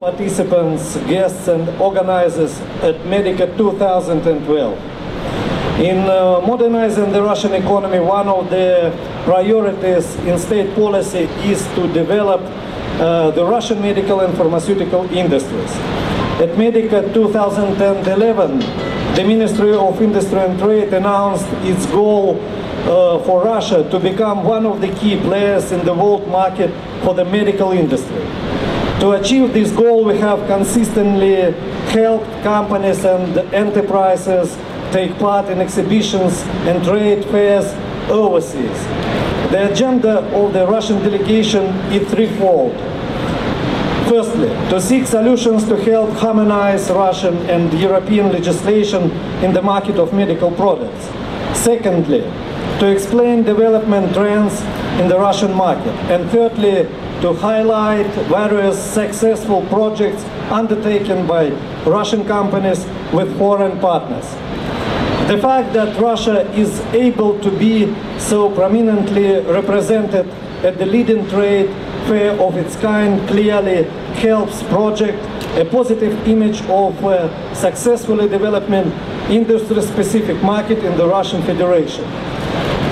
participants, guests and organizers at Medica 2012. In uh, modernizing the Russian economy, one of the priorities in state policy is to develop uh, the Russian medical and pharmaceutical industries. At Medica 2011, the Ministry of Industry and Trade announced its goal uh, for Russia to become one of the key players in the world market for the medical industry. To achieve this goal, we have consistently helped companies and enterprises take part in exhibitions and trade fairs overseas. The agenda of the Russian delegation is threefold. Firstly, to seek solutions to help harmonize Russian and European legislation in the market of medical products. Secondly, to explain development trends in the Russian market. And thirdly, to highlight various successful projects undertaken by Russian companies with foreign partners. The fact that Russia is able to be so prominently represented at the leading trade fair of its kind clearly helps project a positive image of uh, successfully developing industry-specific market in the Russian Federation.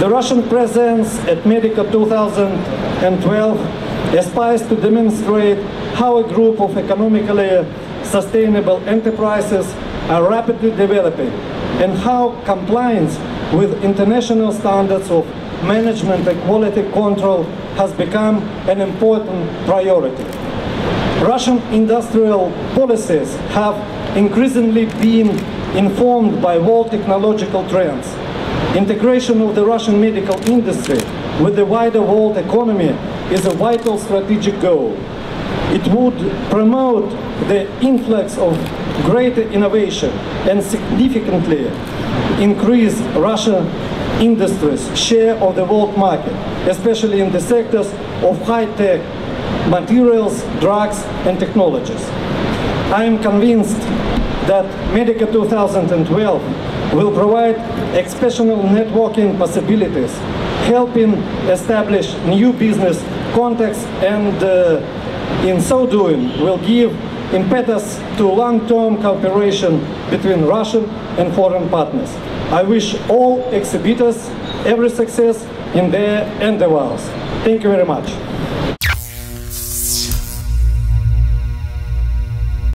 The Russian presence at Medica 2012 aspires to demonstrate how a group of economically sustainable enterprises are rapidly developing and how compliance with international standards of management and quality control has become an important priority. Russian industrial policies have increasingly been informed by world technological trends. Integration of the Russian medical industry with the wider world economy is a vital strategic goal. It would promote the influx of greater innovation and significantly increase Russian industry's share of the world market, especially in the sectors of high-tech materials, drugs and technologies. I am convinced that Medica 2012 will provide exceptional networking possibilities, helping establish new business contacts and uh, in so doing will give impetus to long-term cooperation between Russian and foreign partners. I wish all exhibitors every success in their endeavors. Thank you very much.